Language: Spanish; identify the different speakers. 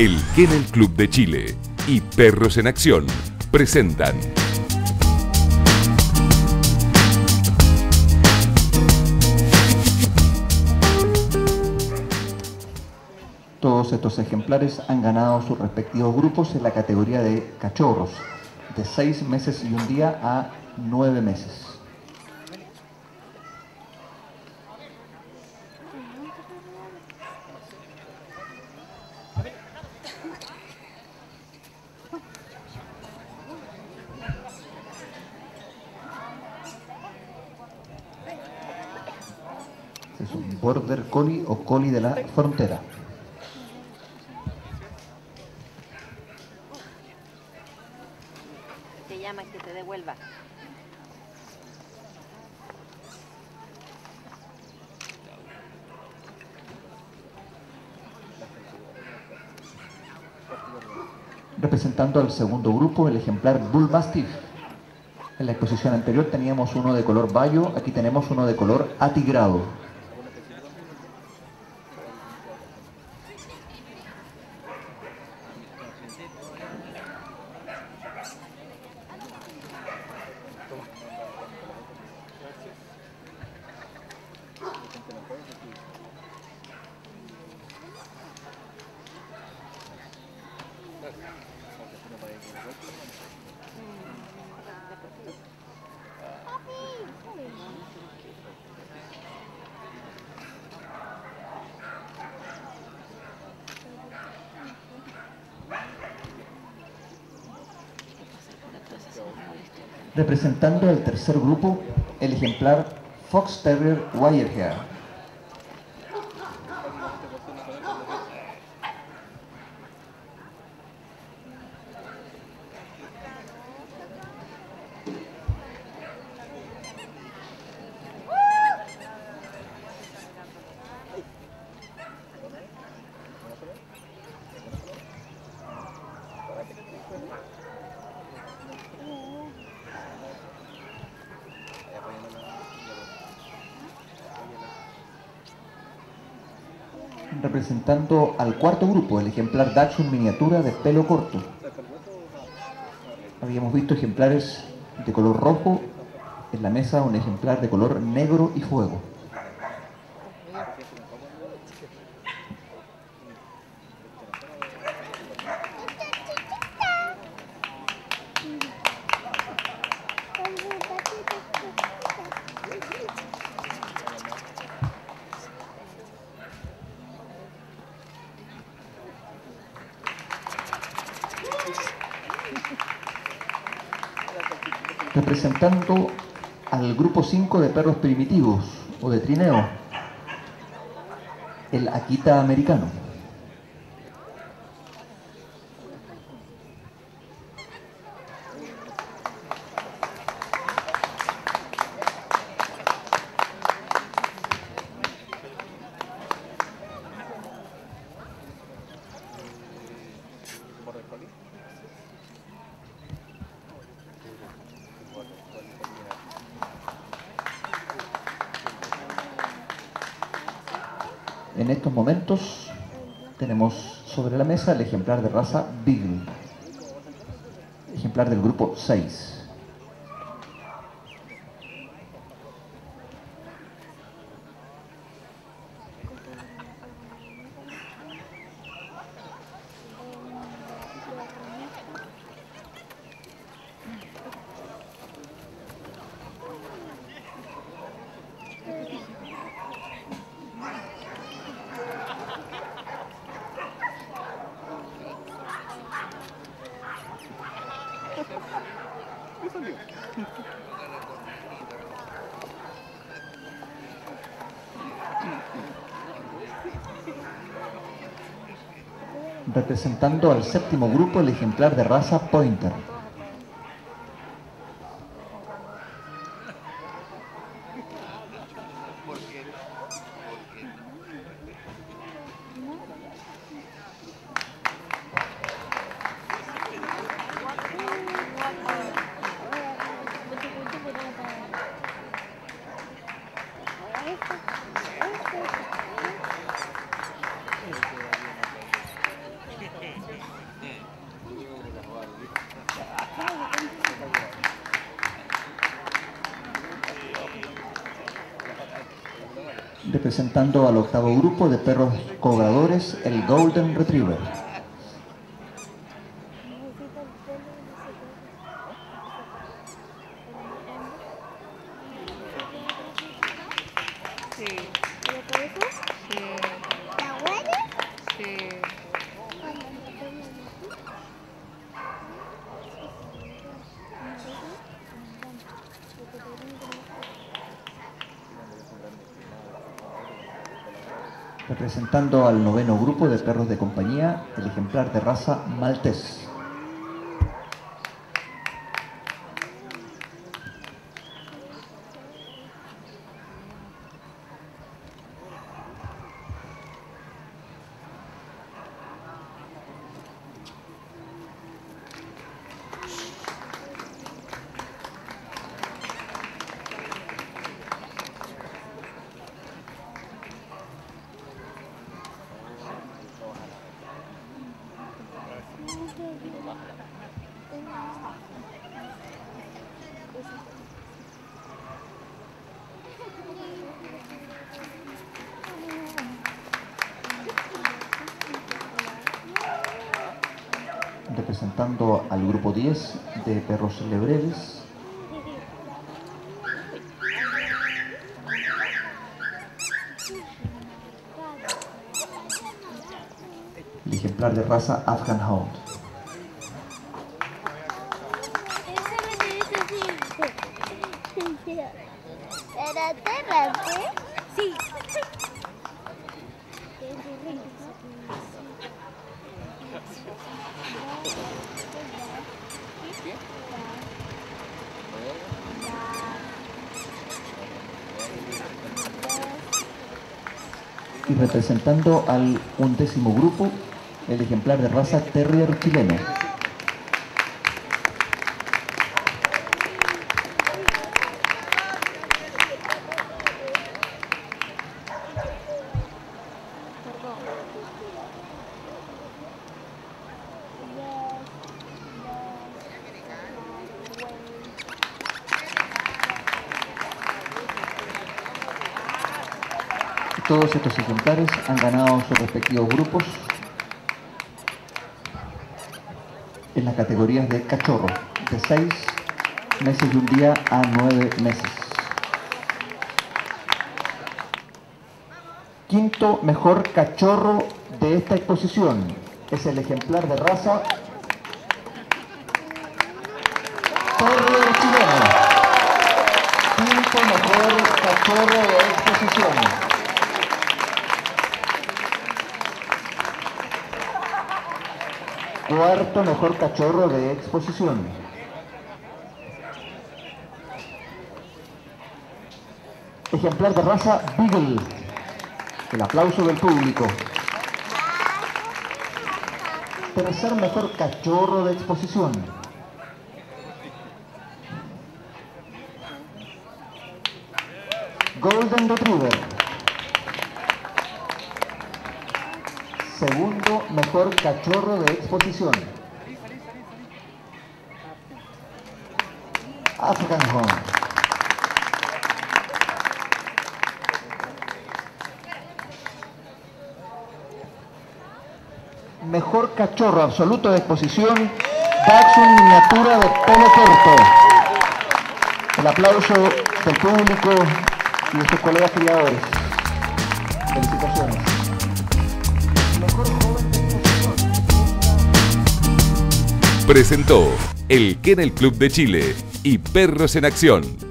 Speaker 1: El Kennel Club de Chile y Perros en Acción presentan.
Speaker 2: Todos estos ejemplares han ganado sus respectivos grupos en la categoría de cachorros, de 6 meses y un día a 9 meses. Es un border collie o collie de la frontera.
Speaker 3: Te llama que te devuelva.
Speaker 2: Representando al segundo grupo, el ejemplar Bull Mastiff. En la exposición anterior teníamos uno de color bayo, aquí tenemos uno de color atigrado. Representando al tercer grupo, el ejemplar Fox Terrier Wirehair. Representando al cuarto grupo, el ejemplar Dachshund miniatura de pelo corto. Habíamos visto ejemplares de color rojo, en la mesa un ejemplar de color negro y fuego. Representando al grupo 5 de perros primitivos o de trineo, el Akita americano. En estos momentos tenemos sobre la mesa el ejemplar de raza Beagle, ejemplar del grupo 6. Representando al séptimo grupo el ejemplar de raza Pointer. Representando al octavo grupo de perros cobradores, el Golden Retriever
Speaker 4: ¿La cabeza?
Speaker 3: sí,
Speaker 4: ¿La huele?
Speaker 3: sí.
Speaker 2: Representando al noveno grupo de perros de compañía, el ejemplar de raza maltés. Representando al grupo 10 de perros lebreles, el ejemplar de raza Afghan Hound.
Speaker 4: Sí.
Speaker 2: Y representando al undécimo grupo, el ejemplar de raza Terrier chileno. Todos estos ejemplares han ganado sus respectivos grupos en las categorías de cachorro, de 6 meses y un día a 9 meses. Quinto mejor cachorro de esta exposición es el ejemplar de raza Terrier chileno. Quinto mejor cachorro de exposición. Cuarto mejor cachorro de exposición. Ejemplar de raza Beagle. El aplauso del público. Tercer mejor cachorro de exposición. Golden Retriever. Segundo mejor cachorro de exposición. African Home. Mejor cachorro absoluto de exposición. Dachshund miniatura de pelo corto. El aplauso del público y de sus colegas criadores. Felicitaciones.
Speaker 1: Presentó el Kennel Club de Chile y Perros en Acción.